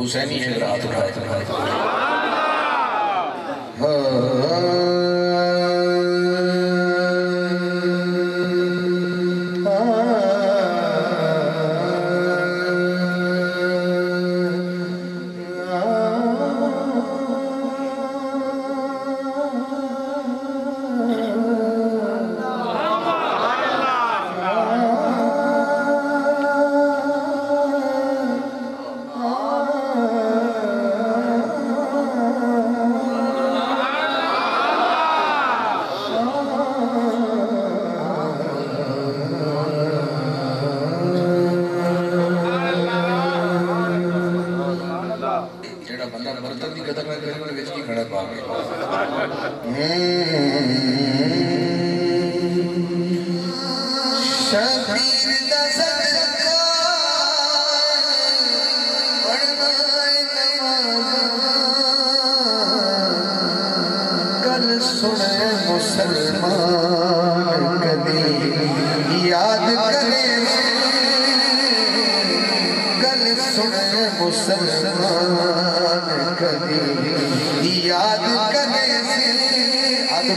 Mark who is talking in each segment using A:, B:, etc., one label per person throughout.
A: حسینی شہر ہاتھ اٹھائے بندہ برتن دی قدر نہ وچ کی کھڑا پا گئے
B: شبیر دا سنے مسلمان، کبھی یاد کرے۔ گل سنے مسلمان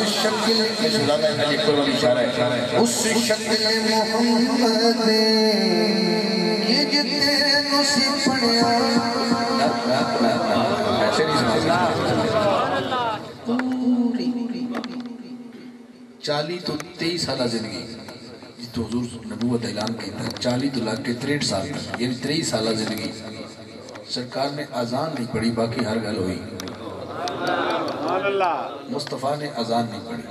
B: اس شکل اس شکل محمد یہ جتنے سے پڑیا
A: چالی تو تیئیس سالہ زندگی تو حضور نبوت اعلان کیتا ہے چالی تو لاکھ کے تریٹ سال یعنی تریس سالہ زندگی سرکار نے آزان نہیں پڑھی باقی ہر گل ہوئی۔ مصطفیٰ نے آزان نہیں پڑھی۔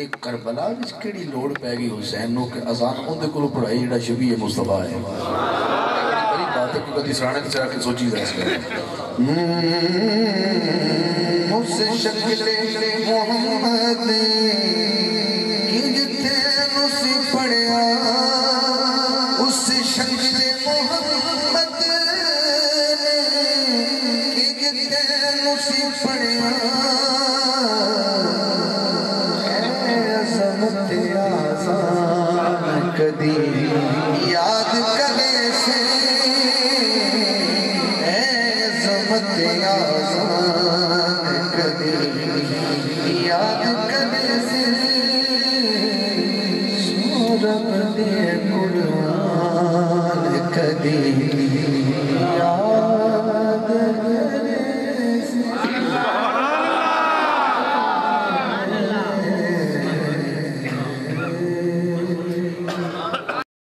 A: ایک کربلا وچ کیڑی لوڑ پہ گئی حسین نو کہ آزان اون دے کولوں پڑھائی جڑا شبیہ مصطفیٰ ہے۔ بڑی بات ہے کہ کدی سرانے کی طرح کے سوچی جا سکے
B: اس شکل محمد کہ جتنے سے پڑیا اس شکل محمد کہ جتنے سے پڑیا آزان کدی یاد کرے سے اے عظمت آزان کدی یاد کرے سے سورب دے قرآن کدی